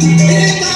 It